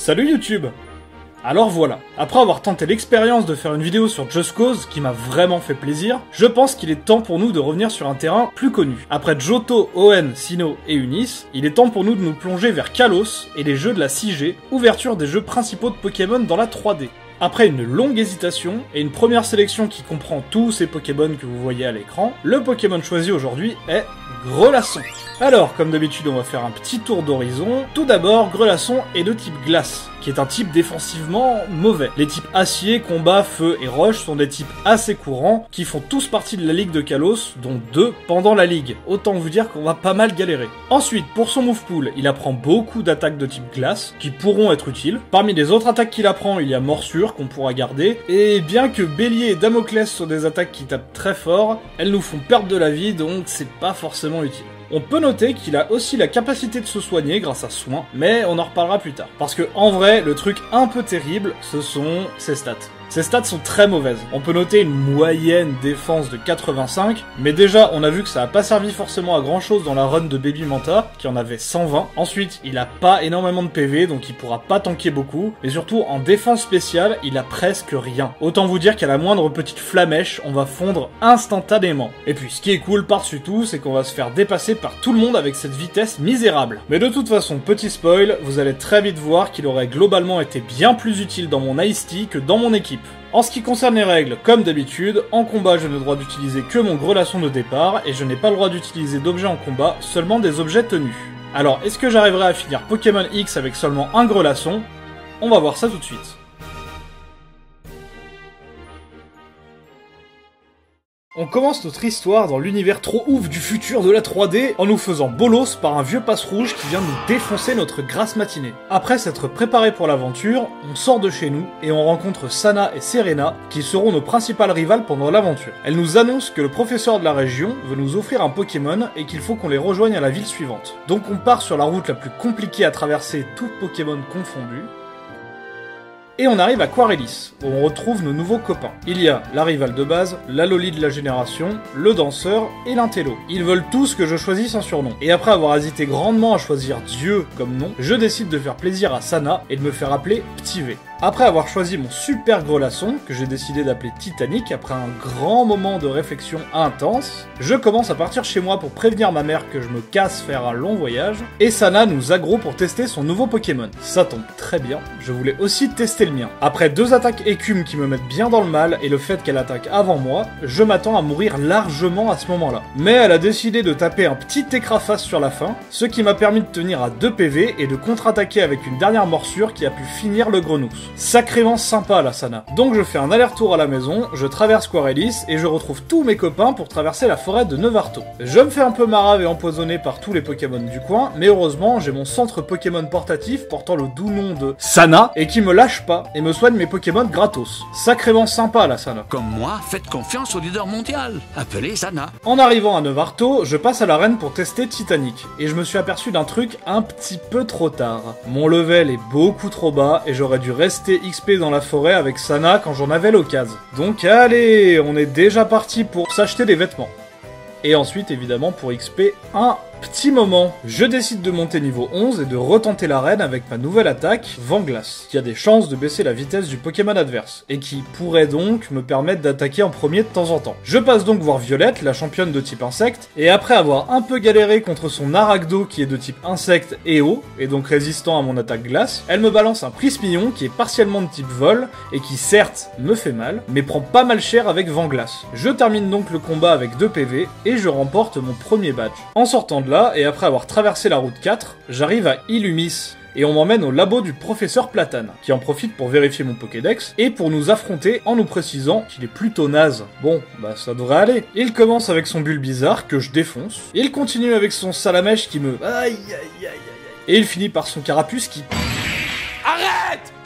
Salut YouTube alors voilà, après avoir tenté l'expérience de faire une vidéo sur Just Cause qui m'a vraiment fait plaisir, je pense qu'il est temps pour nous de revenir sur un terrain plus connu. Après Johto, Owen, Sino et Unis, il est temps pour nous de nous plonger vers Kalos et les jeux de la 6G, ouverture des jeux principaux de Pokémon dans la 3D. Après une longue hésitation et une première sélection qui comprend tous ces Pokémon que vous voyez à l'écran, le Pokémon choisi aujourd'hui est Grelasson. Alors, comme d'habitude, on va faire un petit tour d'horizon. Tout d'abord, Grelasson est de type glace, qui est un type défensivement mauvais. Les types acier, combat, feu et roche sont des types assez courants, qui font tous partie de la ligue de Kalos, dont deux pendant la ligue. Autant vous dire qu'on va pas mal galérer. Ensuite, pour son move pool, il apprend beaucoup d'attaques de type glace, qui pourront être utiles. Parmi les autres attaques qu'il apprend, il y a morsure, qu'on pourra garder. Et bien que Bélier et Damoclès sont des attaques qui tapent très fort, elles nous font perdre de la vie, donc c'est pas forcément utile. On peut noter qu'il a aussi la capacité de se soigner grâce à soin, mais on en reparlera plus tard. Parce que en vrai, le truc un peu terrible, ce sont ses stats. Ses stats sont très mauvaises. On peut noter une moyenne défense de 85, mais déjà on a vu que ça a pas servi forcément à grand chose dans la run de Baby Manta, qui en avait 120. Ensuite, il a pas énormément de PV, donc il pourra pas tanker beaucoup, et surtout en défense spéciale, il a presque rien. Autant vous dire qu'à la moindre petite flamèche, on va fondre instantanément. Et puis ce qui est cool par-dessus tout, c'est qu'on va se faire dépasser par tout le monde avec cette vitesse misérable. Mais de toute façon, petit spoil, vous allez très vite voir qu'il aurait globalement été bien plus utile dans mon Ice que dans mon équipe. En ce qui concerne les règles, comme d'habitude, en combat je n'ai le droit d'utiliser que mon grelasson de départ et je n'ai pas le droit d'utiliser d'objets en combat, seulement des objets tenus. Alors est-ce que j'arriverai à finir Pokémon X avec seulement un grelasson On va voir ça tout de suite. On commence notre histoire dans l'univers trop ouf du futur de la 3D en nous faisant bolos par un vieux passe rouge qui vient nous défoncer notre grasse matinée. Après s'être préparé pour l'aventure, on sort de chez nous et on rencontre Sana et Serena qui seront nos principales rivales pendant l'aventure. Elles nous annoncent que le professeur de la région veut nous offrir un Pokémon et qu'il faut qu'on les rejoigne à la ville suivante. Donc on part sur la route la plus compliquée à traverser, tout Pokémon confondu, et on arrive à Quarelis, où on retrouve nos nouveaux copains. Il y a la rivale de base, la loli de la génération, le danseur et l'intello. Ils veulent tous que je choisisse un surnom. Et après avoir hésité grandement à choisir Dieu comme nom, je décide de faire plaisir à Sana et de me faire appeler Petit V. Après avoir choisi mon super grelasson, que j'ai décidé d'appeler Titanic après un grand moment de réflexion intense, je commence à partir chez moi pour prévenir ma mère que je me casse faire un long voyage, et Sana nous aggro pour tester son nouveau Pokémon. Ça tombe très bien, je voulais aussi tester le mien. Après deux attaques écumes qui me mettent bien dans le mal et le fait qu'elle attaque avant moi, je m'attends à mourir largement à ce moment-là. Mais elle a décidé de taper un petit écrafas sur la fin, ce qui m'a permis de tenir à 2 PV et de contre-attaquer avec une dernière morsure qui a pu finir le grenousse. Sacrément sympa la Sana. Donc je fais un aller-retour à la maison, je traverse Quarelis et je retrouve tous mes copains pour traverser la forêt de Nevarto. Je me fais un peu marave et empoisonner par tous les Pokémon du coin, mais heureusement j'ai mon centre Pokémon portatif portant le doux nom de Sana et qui me lâche pas et me soigne mes Pokémon gratos. Sacrément sympa la Sana. Comme moi, faites confiance au leader mondial. Appelez Sana. En arrivant à Nevarto, je passe à l'arène pour tester Titanic et je me suis aperçu d'un truc un petit peu trop tard. Mon level est beaucoup trop bas et j'aurais dû rester XP dans la forêt avec Sana quand j'en avais l'occasion. Donc allez, on est déjà parti pour s'acheter des vêtements. Et ensuite, évidemment, pour XP, un petit moment. Je décide de monter niveau 11 et de retenter l'arène avec ma nouvelle attaque, Vanglace, qui a des chances de baisser la vitesse du Pokémon adverse, et qui pourrait donc me permettre d'attaquer en premier de temps en temps. Je passe donc voir Violette, la championne de type insecte, et après avoir un peu galéré contre son Aragdo qui est de type insecte et eau, et donc résistant à mon attaque glace, elle me balance un Prismillon qui est partiellement de type vol, et qui certes me fait mal, mais prend pas mal cher avec Vanglace. Je termine donc le combat avec 2 PV, et je remporte mon premier badge. En sortant et après avoir traversé la route 4, j'arrive à Illumis, et on m'emmène au labo du professeur Platane, qui en profite pour vérifier mon Pokédex et pour nous affronter en nous précisant qu'il est plutôt naze. Bon, bah ça devrait aller. Il commence avec son bulle bizarre que je défonce, il continue avec son salamèche qui me aïe aïe aïe aïe et il finit par son carapuce qui Arrête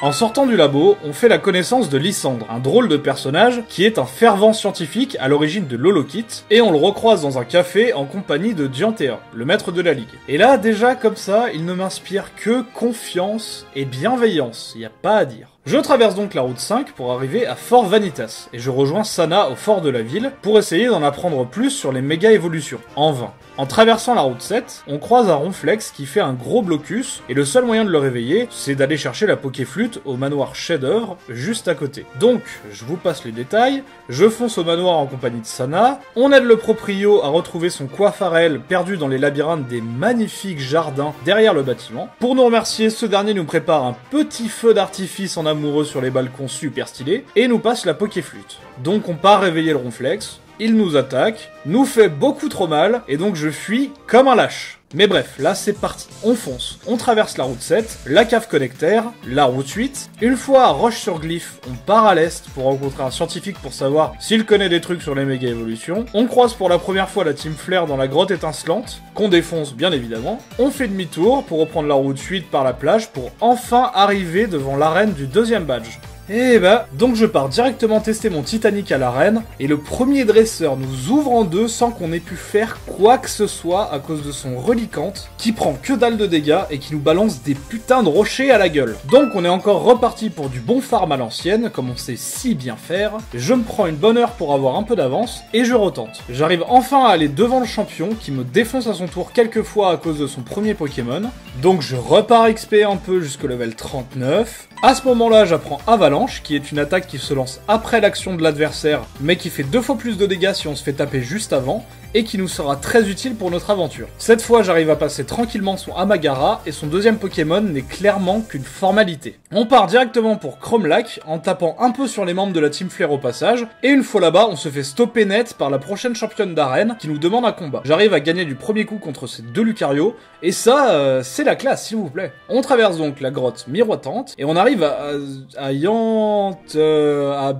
en sortant du labo, on fait la connaissance de Lysandre, un drôle de personnage qui est un fervent scientifique à l'origine de l'Holokit, et on le recroise dans un café en compagnie de Diantea, le maître de la ligue. Et là, déjà comme ça, il ne m'inspire que confiance et bienveillance, y a pas à dire. Je traverse donc la route 5 pour arriver à Fort Vanitas, et je rejoins Sana au fort de la ville pour essayer d'en apprendre plus sur les méga évolutions. En vain. En traversant la route 7, on croise un ronflex qui fait un gros blocus, et le seul moyen de le réveiller, c'est d'aller chercher la Pokéflûte au manoir chef-d'œuvre juste à côté. Donc, je vous passe les détails, je fonce au manoir en compagnie de Sana, on aide le proprio à retrouver son coiffarel perdu dans les labyrinthes des magnifiques jardins derrière le bâtiment. Pour nous remercier, ce dernier nous prépare un petit feu d'artifice en amoureux sur les balcons super stylés, et nous passe la Pokéflûte. Donc on part réveiller le ronflex, il nous attaque, nous fait beaucoup trop mal, et donc je fuis comme un lâche. Mais bref, là c'est parti. On fonce. On traverse la route 7, la cave connectaire, la route 8. Une fois à Roche-sur-Glyphe, on part à l'est pour rencontrer un scientifique pour savoir s'il connaît des trucs sur les méga évolutions. On croise pour la première fois la team Flair dans la grotte étincelante, qu'on défonce bien évidemment. On fait demi-tour pour reprendre la route 8 par la plage pour enfin arriver devant l'arène du deuxième badge. Et bah, donc je pars directement tester mon Titanic à l'arène, et le premier dresseur nous ouvre en deux sans qu'on ait pu faire quoi que ce soit à cause de son relicante, qui prend que dalle de dégâts et qui nous balance des putains de rochers à la gueule. Donc on est encore reparti pour du bon farm à l'ancienne, comme on sait si bien faire, je me prends une bonne heure pour avoir un peu d'avance, et je retente. J'arrive enfin à aller devant le champion, qui me défonce à son tour quelques fois à cause de son premier Pokémon, donc je repars XP un peu jusqu'au level 39, à ce moment-là, j'apprends Avalanche, qui est une attaque qui se lance après l'action de l'adversaire, mais qui fait deux fois plus de dégâts si on se fait taper juste avant, et qui nous sera très utile pour notre aventure. Cette fois, j'arrive à passer tranquillement son Amagara, et son deuxième Pokémon n'est clairement qu'une formalité. On part directement pour Chromelac, en tapant un peu sur les membres de la Team Flair au passage, et une fois là-bas, on se fait stopper net par la prochaine championne d'arène, qui nous demande un combat. J'arrive à gagner du premier coup contre ces deux Lucario, et ça, euh, c'est la classe, s'il vous plaît. On traverse donc la grotte miroitante, et on arrive à, à, à Yant... euh, à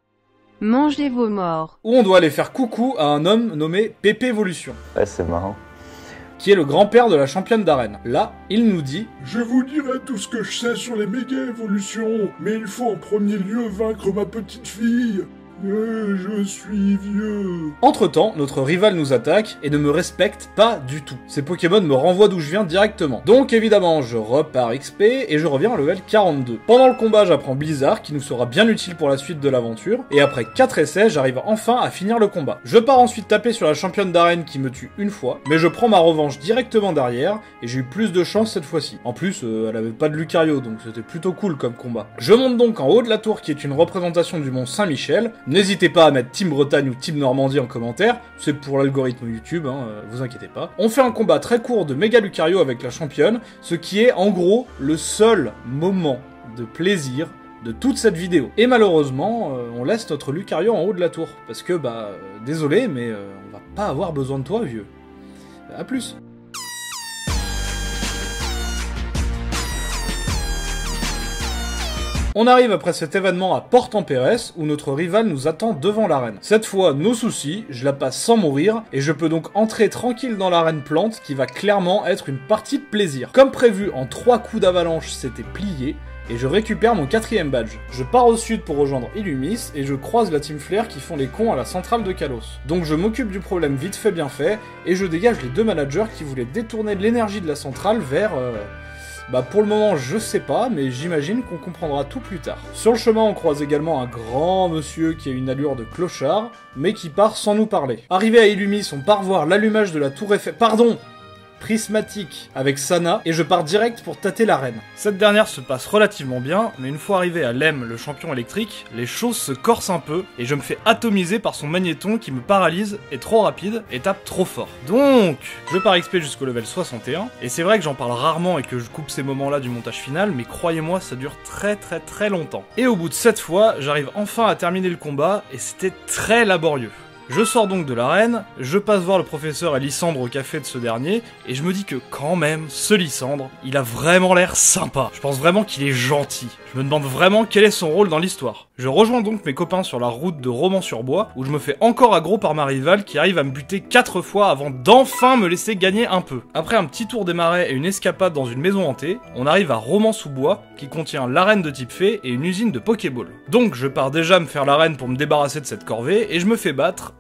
Mangez vos morts. où on doit aller faire coucou à un homme nommé Pépé Evolution, Ouais, c'est marrant. qui est le grand-père de la championne d'arène. Là, il nous dit Je vous dirai tout ce que je sais sur les méga évolutions, mais il faut en premier lieu vaincre ma petite fille. Euh, je suis vieux. Entre-temps, notre rival nous attaque et ne me respecte pas du tout. Ces Pokémon me renvoient d'où je viens directement. Donc évidemment, je repars XP et je reviens à level 42. Pendant le combat, j'apprends Blizzard qui nous sera bien utile pour la suite de l'aventure et après 4 essais, j'arrive enfin à finir le combat. Je pars ensuite taper sur la championne d'arène qui me tue une fois, mais je prends ma revanche directement derrière et j'ai eu plus de chance cette fois-ci. En plus, euh, elle avait pas de Lucario donc c'était plutôt cool comme combat. Je monte donc en haut de la tour qui est une représentation du mont Saint-Michel. N'hésitez pas à mettre Team Bretagne ou Team Normandie en commentaire, c'est pour l'algorithme YouTube, hein, euh, vous inquiétez pas. On fait un combat très court de Mega Lucario avec la championne, ce qui est en gros le seul moment de plaisir de toute cette vidéo. Et malheureusement, euh, on laisse notre Lucario en haut de la tour, parce que bah euh, désolé, mais euh, on va pas avoir besoin de toi, vieux. A plus. On arrive après cet événement à Port-en-Pérez où notre rival nous attend devant l'arène. Cette fois, nos soucis, je la passe sans mourir et je peux donc entrer tranquille dans l'arène plante qui va clairement être une partie de plaisir. Comme prévu, en trois coups d'avalanche, c'était plié et je récupère mon quatrième badge. Je pars au sud pour rejoindre Illumis et je croise la Team Flair qui font les cons à la centrale de Kalos. Donc je m'occupe du problème vite fait bien fait et je dégage les deux managers qui voulaient détourner l'énergie de la centrale vers... euh, bah pour le moment je sais pas, mais j'imagine qu'on comprendra tout plus tard. Sur le chemin on croise également un grand monsieur qui a une allure de clochard, mais qui part sans nous parler. Arrivé à Illumis, on part voir l'allumage de la tour Eiffel... Pardon prismatique avec Sana et je pars direct pour tâter l'arène. Cette dernière se passe relativement bien, mais une fois arrivé à Lem, le champion électrique, les choses se corsent un peu et je me fais atomiser par son magnéton qui me paralyse, est trop rapide et tape trop fort. Donc, je pars XP jusqu'au level 61 et c'est vrai que j'en parle rarement et que je coupe ces moments-là du montage final, mais croyez-moi, ça dure très très très longtemps. Et au bout de 7 fois, j'arrive enfin à terminer le combat et c'était très laborieux. Je sors donc de l'arène, je passe voir le professeur et Lysandre au café de ce dernier, et je me dis que quand même, ce Lysandre, il a vraiment l'air sympa. Je pense vraiment qu'il est gentil. Je me demande vraiment quel est son rôle dans l'histoire. Je rejoins donc mes copains sur la route de Romans-sur-Bois, où je me fais encore aggro par ma rivale qui arrive à me buter 4 fois avant d'enfin me laisser gagner un peu. Après un petit tour des marais et une escapade dans une maison hantée, on arrive à Romans-sous-Bois, qui contient l'arène de type fée et une usine de Pokéball. Donc je pars déjà me faire l'arène pour me débarrasser de cette corvée, et je me fais battre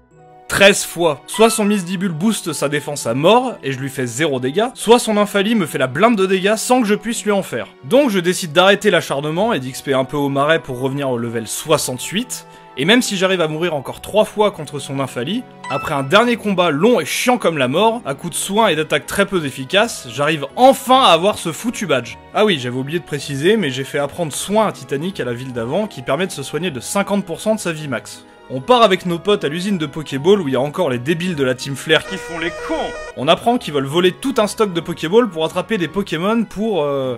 13 fois. Soit son Misdibule booste sa défense à mort et je lui fais 0 dégâts, soit son Infali me fait la blinde de dégâts sans que je puisse lui en faire. Donc je décide d'arrêter l'acharnement et d'XP un peu au marais pour revenir au level 68. Et même si j'arrive à mourir encore 3 fois contre son Infali, après un dernier combat long et chiant comme la mort, à coups de soins et d'attaques très peu efficaces, j'arrive enfin à avoir ce foutu badge. Ah oui, j'avais oublié de préciser, mais j'ai fait apprendre soin à Titanic à la ville d'avant qui permet de se soigner de 50% de sa vie max. On part avec nos potes à l'usine de Pokéball où il y a encore les débiles de la Team Flair qui font les cons. On apprend qu'ils veulent voler tout un stock de Pokéball pour attraper des Pokémon pour... Euh...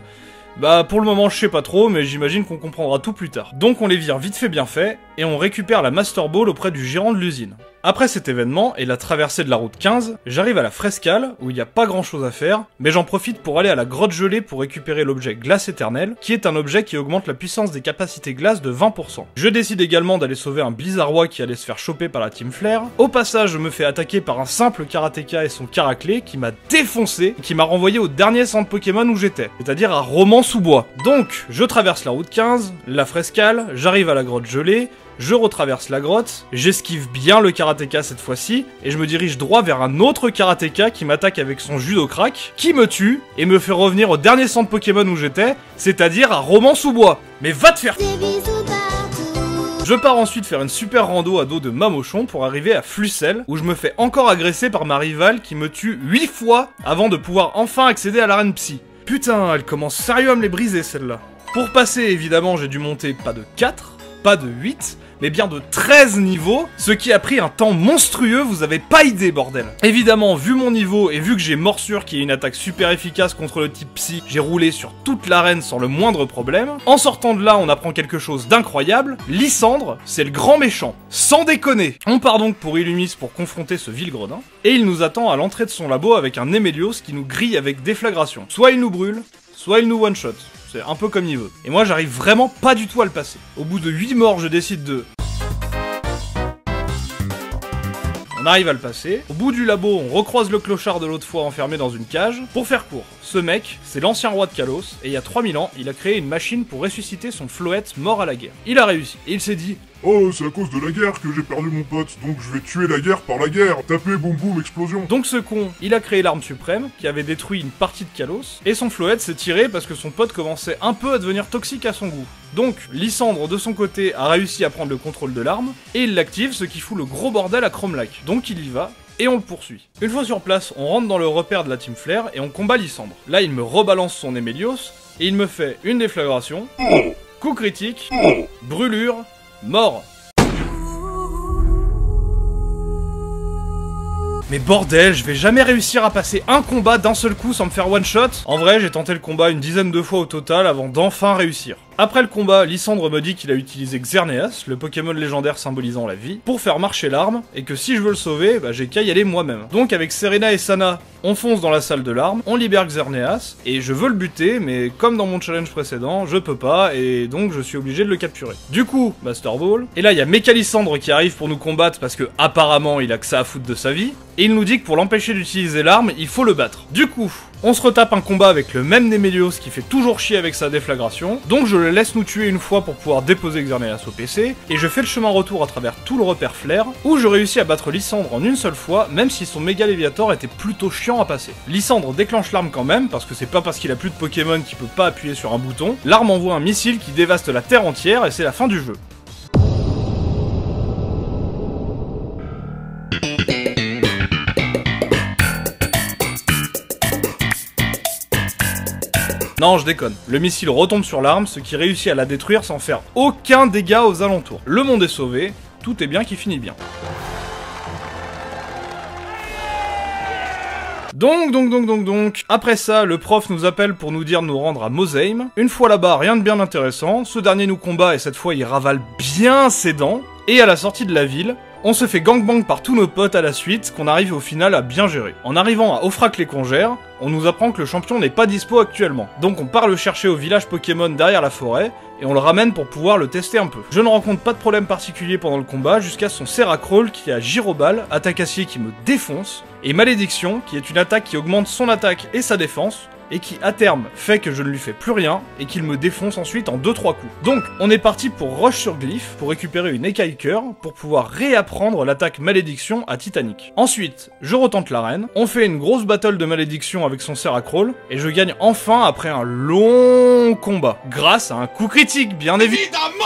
Bah pour le moment je sais pas trop mais j'imagine qu'on comprendra tout plus tard. Donc on les vire vite fait bien fait et on récupère la Master Ball auprès du gérant de l'usine. Après cet événement et la traversée de la route 15, j'arrive à la Frescale où il n'y a pas grand chose à faire, mais j'en profite pour aller à la grotte gelée pour récupérer l'objet Glace éternelle, qui est un objet qui augmente la puissance des capacités glace de 20%. Je décide également d'aller sauver un Blizzardois qui allait se faire choper par la Team Flare. Au passage, je me fais attaquer par un simple karatéka et son Caraclé qui m'a défoncé, qui m'a renvoyé au dernier centre Pokémon où j'étais, c'est-à-dire à Romans sous bois. Donc, je traverse la route 15, la Frescale, j'arrive à la grotte gelée, je retraverse la grotte, j'esquive bien le karatéka cette fois-ci, et je me dirige droit vers un autre karatéka qui m'attaque avec son judo crack, qui me tue, et me fait revenir au dernier centre Pokémon où j'étais, c'est-à-dire à Romans-sous-Bois. Mais va te faire je pars ensuite faire une super rando à dos de Mamochon pour arriver à Flussel, où je me fais encore agresser par ma rivale qui me tue 8 fois avant de pouvoir enfin accéder à l'arène psy. Putain, elle commence sérieux à me les briser celle-là. Pour passer, évidemment, j'ai dû monter pas de 4, pas de 8, mais bien de 13 niveaux, ce qui a pris un temps monstrueux, vous avez pas idée bordel. Évidemment, vu mon niveau et vu que j'ai Morsure qui est une attaque super efficace contre le type psy, j'ai roulé sur toute l'arène sans le moindre problème. En sortant de là, on apprend quelque chose d'incroyable, Lysandre, c'est le grand méchant. Sans déconner On part donc pour Illumis pour confronter ce vil gredin, et il nous attend à l'entrée de son labo avec un Emelios qui nous grille avec déflagration. Soit il nous brûle, soit il nous one-shot. Un peu comme il veut. Et moi, j'arrive vraiment pas du tout à le passer. Au bout de 8 morts, je décide de... On arrive à le passer. Au bout du labo, on recroise le clochard de l'autre fois enfermé dans une cage. Pour faire court, ce mec, c'est l'ancien roi de Kalos, et il y a 3000 ans, il a créé une machine pour ressusciter son Floette mort à la guerre. Il a réussi, et il s'est dit Oh, c'est à cause de la guerre que j'ai perdu mon pote, donc je vais tuer la guerre par la guerre. Taper, boum boum, explosion. Donc ce con, il a créé l'arme suprême, qui avait détruit une partie de Kalos, et son Floette s'est tiré parce que son pote commençait un peu à devenir toxique à son goût. Donc, Lysandre, de son côté, a réussi à prendre le contrôle de l'arme, et il l'active, ce qui fout le gros bordel à Chrome Lake. Donc il y va, et on le poursuit. Une fois sur place, on rentre dans le repère de la Team Flare et on combat Lysandre. Là, il me rebalance son Emelios et il me fait une déflagration, coup critique, brûlure, mort. Mais bordel, je vais jamais réussir à passer un combat d'un seul coup sans me faire one shot. En vrai, j'ai tenté le combat une dizaine de fois au total avant d'enfin réussir. Après le combat, Lysandre me dit qu'il a utilisé Xerneas, le Pokémon légendaire symbolisant la vie, pour faire marcher l'arme, et que si je veux le sauver, bah, j'ai qu'à y aller moi-même. Donc avec Serena et Sana, on fonce dans la salle de l'arme, on libère Xerneas, et je veux le buter, mais comme dans mon challenge précédent, je peux pas, et donc je suis obligé de le capturer. Du coup, Master Ball, et là il y a Mécalissandre qui arrive pour nous combattre parce que apparemment il a que ça à foutre de sa vie, et il nous dit que pour l'empêcher d'utiliser l'arme, il faut le battre. Du coup, on se retape un combat avec le même Nemelios qui fait toujours chier avec sa déflagration, donc je le laisse nous tuer une fois pour pouvoir déposer Xerneas au PC, et je fais le chemin retour à travers tout le repère Flair, où je réussis à battre Lysandre en une seule fois, même si son méga Léviator était plutôt chiant à passer. Lysandre déclenche l'arme quand même, parce que c'est pas parce qu'il a plus de Pokémon qu'il peut pas appuyer sur un bouton, l'arme envoie un missile qui dévaste la Terre entière, et c'est la fin du jeu. Non, je déconne. Le missile retombe sur l'arme, ce qui réussit à la détruire sans faire aucun dégât aux alentours. Le monde est sauvé, tout est bien qui finit bien. Donc, donc, donc, donc, donc, après ça, le prof nous appelle pour nous dire de nous rendre à Moseim. Une fois là-bas, rien de bien intéressant, ce dernier nous combat et cette fois il ravale bien ses dents. Et à la sortie de la ville, on se fait gangbang par tous nos potes à la suite, qu'on arrive au final à bien gérer. En arrivant à Ofrak les Congères, on nous apprend que le champion n'est pas dispo actuellement. Donc on part le chercher au village Pokémon derrière la forêt, et on le ramène pour pouvoir le tester un peu. Je ne rencontre pas de problème particulier pendant le combat jusqu'à son Seracrawl qui a Gyroball, attaque acier qui me défonce, et Malédiction qui est une attaque qui augmente son attaque et sa défense, et qui à terme fait que je ne lui fais plus rien et qu'il me défonce ensuite en 2-3 coups. Donc on est parti pour Rush sur Glyph pour récupérer une écaille cœur pour pouvoir réapprendre l'attaque malédiction à Titanic. Ensuite, je retente l'arène, on fait une grosse battle de malédiction avec son Seracrawl et je gagne enfin après un long combat grâce à un coup critique bien évidemment.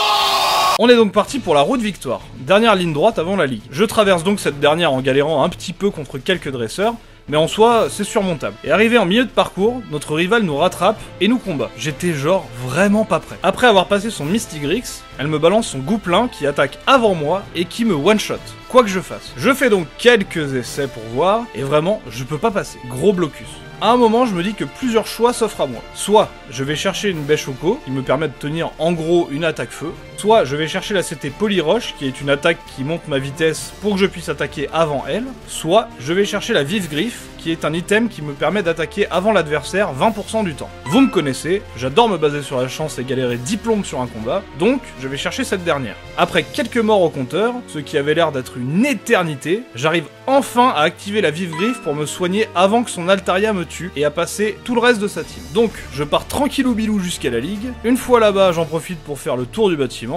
On est donc parti pour la route victoire, dernière ligne droite avant la ligue. Je traverse donc cette dernière en galérant un petit peu contre quelques dresseurs, mais en soi, c'est surmontable. Et arrivé en milieu de parcours, notre rival nous rattrape et nous combat. J'étais genre vraiment pas prêt. Après avoir passé son Mystigrix, elle me balance son Gouplin qui attaque avant moi et qui me one-shot. Quoi que je fasse. Je fais donc quelques essais pour voir, et vraiment, je peux pas passer. Gros blocus. À un moment, je me dis que plusieurs choix s'offrent à moi. Soit je vais chercher une bêche qui me permet de tenir en gros une attaque feu. Soit je vais chercher la CT Polyroche, qui est une attaque qui monte ma vitesse pour que je puisse attaquer avant elle. Soit je vais chercher la Vive Griffe, qui est un item qui me permet d'attaquer avant l'adversaire 20% du temps. Vous me connaissez, j'adore me baser sur la chance et galérer diplôme sur un combat, donc je vais chercher cette dernière. Après quelques morts au compteur, ce qui avait l'air d'être une éternité, j'arrive enfin à activer la Vive Griffe pour me soigner avant que son Altaria me tue et à passer tout le reste de sa team. Donc je pars tranquillou bilou jusqu'à la ligue, une fois là-bas j'en profite pour faire le tour du bâtiment.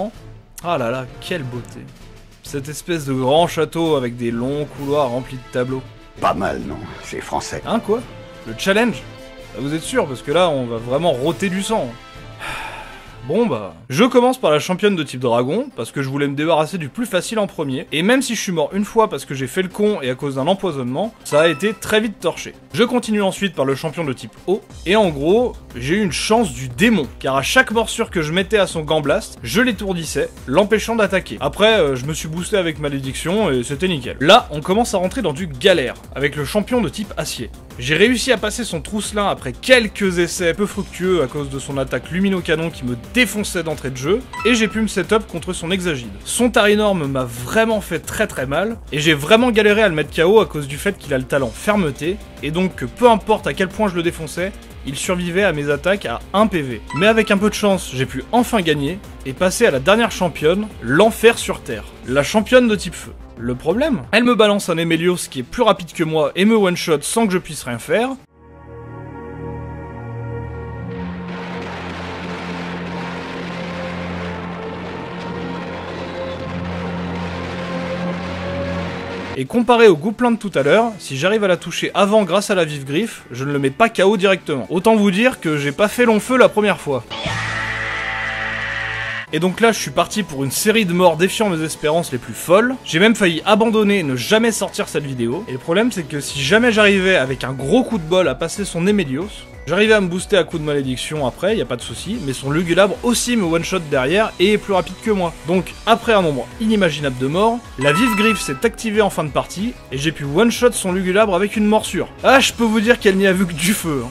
Ah là là, quelle beauté. Cette espèce de grand château avec des longs couloirs remplis de tableaux. Pas mal, non C'est français. Hein quoi? Le challenge? Bah, Vous êtes sûr Parce que là, on va vraiment rôter du sang. Bon bah, je commence par la championne de type dragon, parce que je voulais me débarrasser du plus facile en premier, et même si je suis mort une fois parce que j'ai fait le con et à cause d'un empoisonnement, ça a été très vite torché. Je continue ensuite par le champion de type eau, et en gros, j'ai eu une chance du démon, car à chaque morsure que je mettais à son Gamblast, je l'étourdissais, l'empêchant d'attaquer. Après, euh, je me suis boosté avec malédiction et c'était nickel. Là, on commence à rentrer dans du galère, avec le champion de type acier. J'ai réussi à passer son trousselin après quelques essais peu fructueux à cause de son attaque lumino-canon qui me défonçait d'entrée de jeu, et j'ai pu me setup contre son Exagide. Son Tarinorm m'a vraiment fait très très mal, et j'ai vraiment galéré à le mettre KO à cause du fait qu'il a le talent fermeté, et donc que peu importe à quel point je le défonçais, il survivait à mes attaques à 1 PV. Mais avec un peu de chance, j'ai pu enfin gagner, et passer à la dernière championne, l'enfer sur Terre, la championne de type feu. Le problème? Elle me balance un Emelios qui est plus rapide que moi et me one-shot sans que je puisse rien faire. Et comparé au Gouplin de tout à l'heure, si j'arrive à la toucher avant grâce à la vive griffe, je ne le mets pas KO directement. Autant vous dire que j'ai pas fait long feu la première fois. Et donc là, je suis parti pour une série de morts défiant mes espérances les plus folles. J'ai même failli abandonner et ne jamais sortir cette vidéo. Et le problème, c'est que si jamais j'arrivais avec un gros coup de bol à passer son Emelios, j'arrivais à me booster à coup de malédiction après, y a pas de souci, mais son Lugulabre aussi me one-shot derrière et est plus rapide que moi. Donc, après un nombre inimaginable de morts, la vive griffe s'est activée en fin de partie et j'ai pu one-shot son Lugulabre avec une morsure. Ah, je peux vous dire qu'elle n'y a vu que du feu. hein.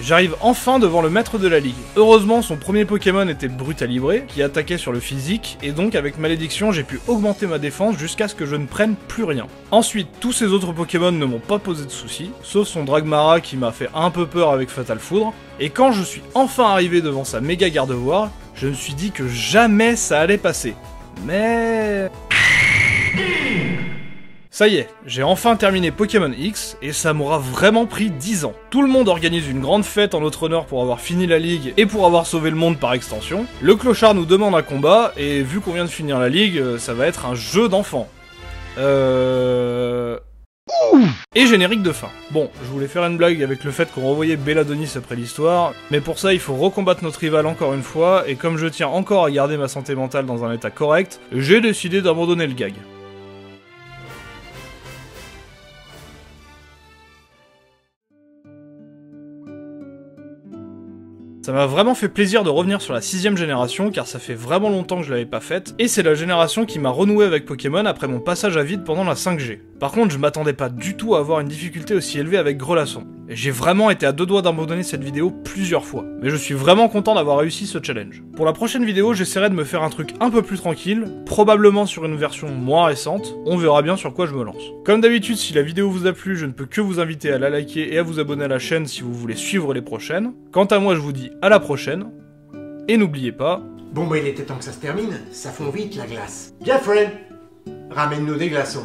J'arrive enfin devant le maître de la ligue. Heureusement, son premier Pokémon était Brutalibré, qui attaquait sur le physique, et donc avec Malédiction, j'ai pu augmenter ma défense jusqu'à ce que je ne prenne plus rien. Ensuite, tous ces autres Pokémon ne m'ont pas posé de soucis, sauf son Dragmara qui m'a fait un peu peur avec Fatal Foudre, et quand je suis enfin arrivé devant sa méga gardevoir, je me suis dit que jamais ça allait passer. Mais... Ça y est, j'ai enfin terminé Pokémon X et ça m'aura vraiment pris 10 ans. Tout le monde organise une grande fête en notre honneur pour avoir fini la ligue et pour avoir sauvé le monde par extension. Le clochard nous demande un combat et vu qu'on vient de finir la ligue, euh, ça va être un jeu d'enfant. Euh... Et générique de fin. Bon, je voulais faire une blague avec le fait qu'on revoyait Belladonis après l'histoire, mais pour ça il faut recombattre notre rival encore une fois, et comme je tiens encore à garder ma santé mentale dans un état correct, j'ai décidé d'abandonner le gag. Ça m'a vraiment fait plaisir de revenir sur la sixième génération car ça fait vraiment longtemps que je l'avais pas faite et c'est la génération qui m'a renoué avec Pokémon après mon passage à vide pendant la 5G. Par contre je m'attendais pas du tout à avoir une difficulté aussi élevée avec Grelasson. J'ai vraiment été à deux doigts d'abandonner cette vidéo plusieurs fois. Mais je suis vraiment content d'avoir réussi ce challenge. Pour la prochaine vidéo, j'essaierai de me faire un truc un peu plus tranquille, probablement sur une version moins récente, on verra bien sur quoi je me lance. Comme d'habitude, si la vidéo vous a plu, je ne peux que vous inviter à la liker et à vous abonner à la chaîne si vous voulez suivre les prochaines. Quant à moi, je vous dis à la prochaine, et n'oubliez pas, Bon, bah, il était temps que ça se termine. Ça fond vite, la glace. Bien, Ramène-nous des glaçons.